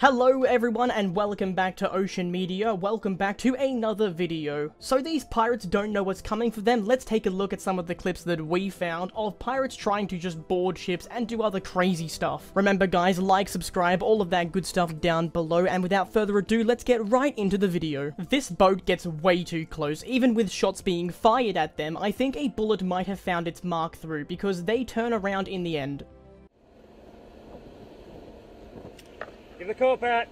Hello everyone and welcome back to Ocean Media, welcome back to another video. So these pirates don't know what's coming for them, let's take a look at some of the clips that we found of pirates trying to just board ships and do other crazy stuff. Remember guys, like, subscribe, all of that good stuff down below, and without further ado, let's get right into the video. This boat gets way too close, even with shots being fired at them, I think a bullet might have found its mark through, because they turn around in the end. Give the call, Pat.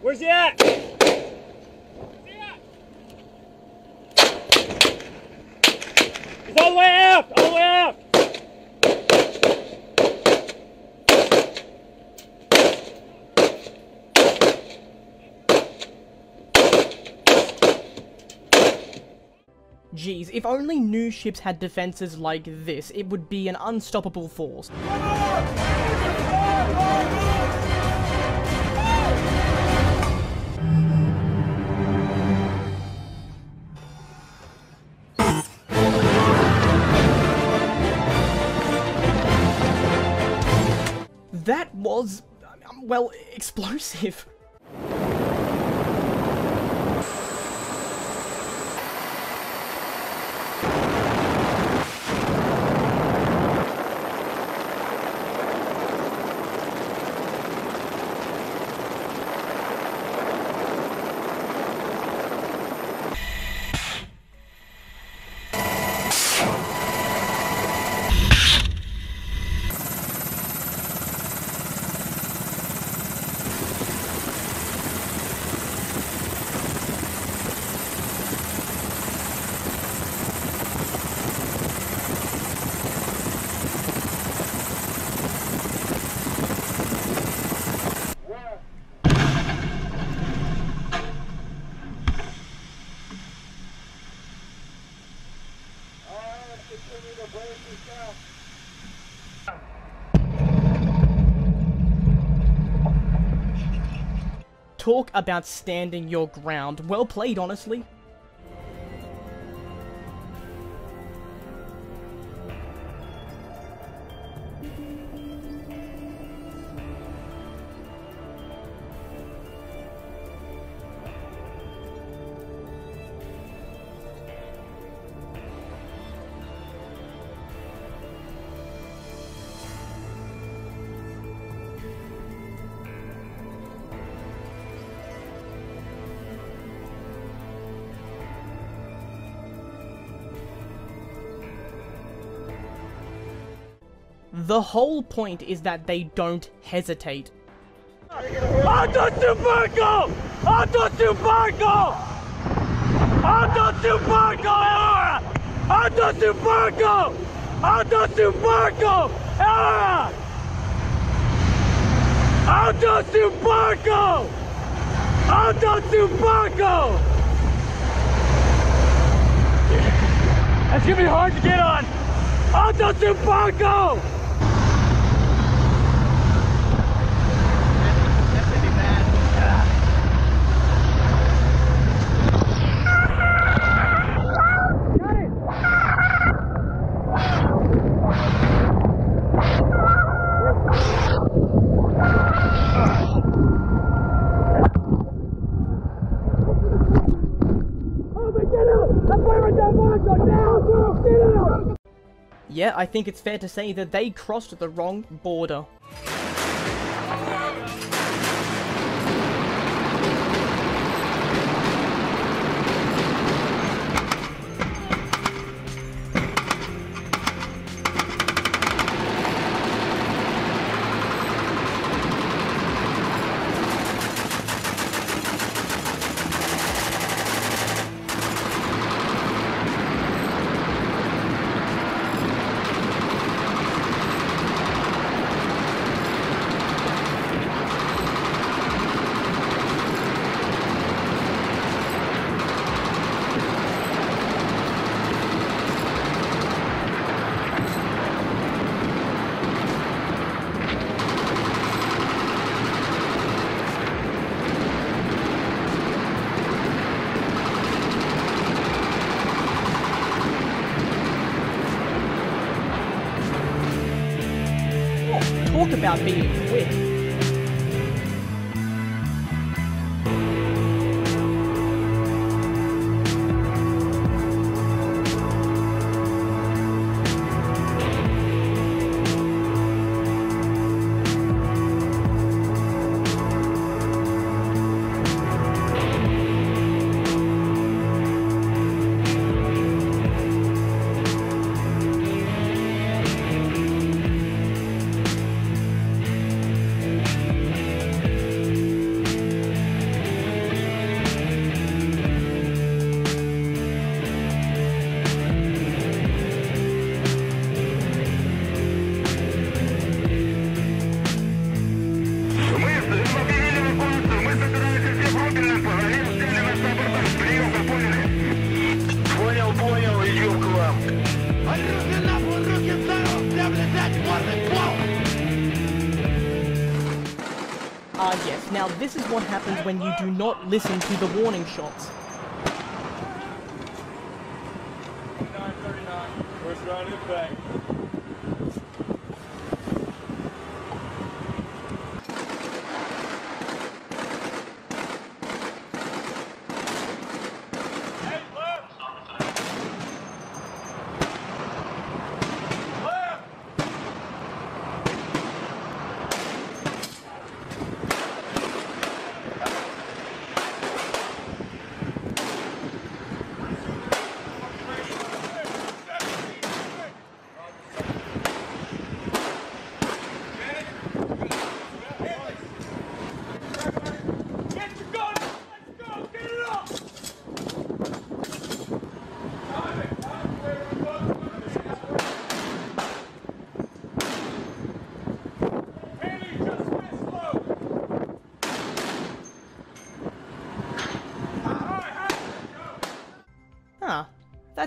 Where's he at? He's all the way out! All the way out! Geez, if only new ships had defenses like this, it would be an unstoppable force. That was, um, well, explosive. Talk about standing your ground. Well played, honestly. The whole point is that they don't hesitate. Auto Barco! Auto Barco! Auto Barco! Auto Barco! Auto Barco! Auto Barco! Auto Barco! That's gonna be hard to get on! Auto Barco! Yeah, I think it's fair to say that they crossed the wrong border. Talk about now this is what happens when you do not listen to the warning shots. 939. First round back.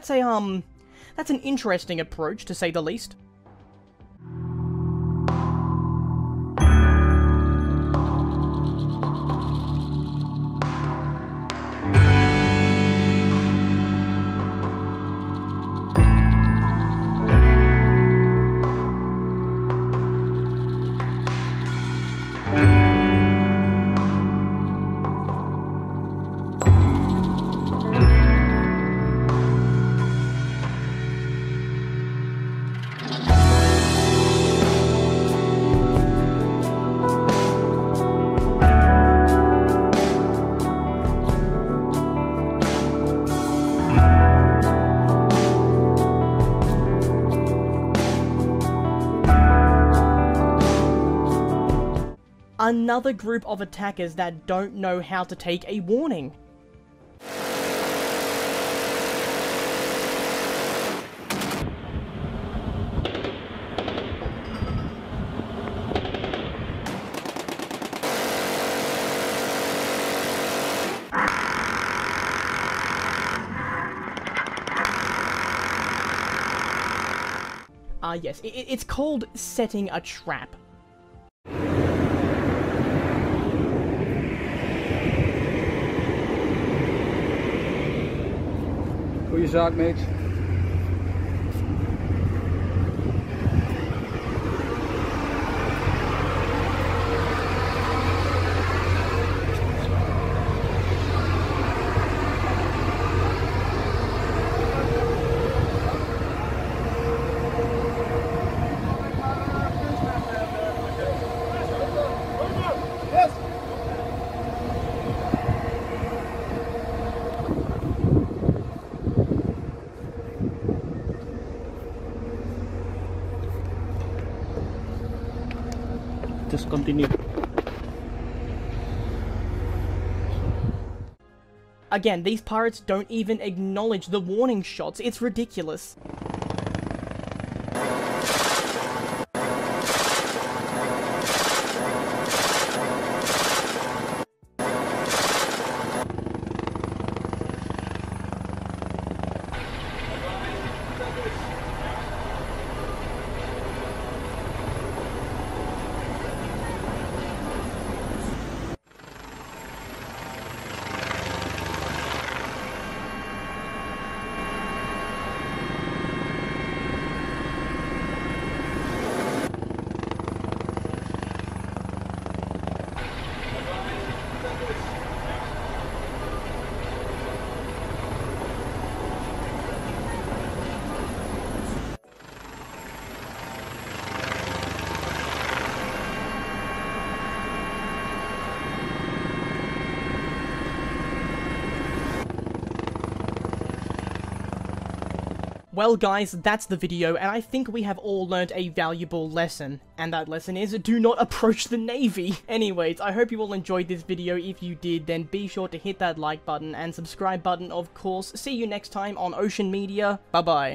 That's a, um, that's an interesting approach to say the least. Another group of attackers that don't know how to take a warning. Ah yes, i i- it's called setting a trap. Goeie zaak, mates. Continue. Again, these pirates don't even acknowledge the warning shots. It's ridiculous. Well guys, that's the video, and I think we have all learned a valuable lesson. And that lesson is, do not approach the Navy! Anyways, I hope you all enjoyed this video. If you did, then be sure to hit that like button and subscribe button, of course. See you next time on Ocean Media. Bye-bye.